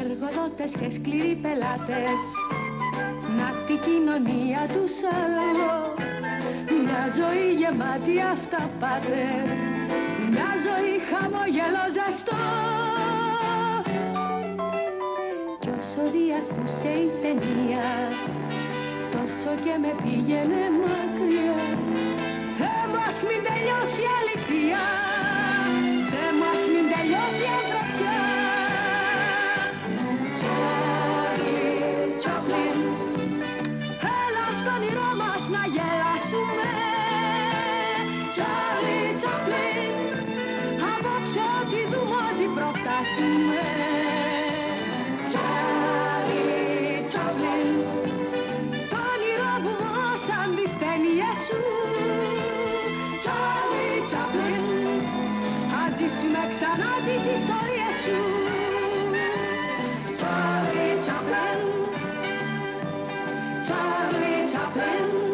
Εργοδότες και σκληροί πελάτες Να τη κοινωνία τους άλλο. Μια ζωή γεμάτη αυταπάτες Μια ζωή χαμογελό ζεστό Κι όσο διακούσε η ταινία Τόσο και με πήγαινε μακριά Τσάπλιν Έλα στο όνειρό μας να γελάσουμε. Τσάρλι Τσάπλιν Απόψε ό,τι δούμε ό,τι προφτάσουμε Τσάρλι Τσάπλιν Το όνειρο μου σαν τις ταινίες σου. Τσάρλι Τσάπλιν Ας ζήσουμε ξανά τις ιστορίες σου Charlie Chaplin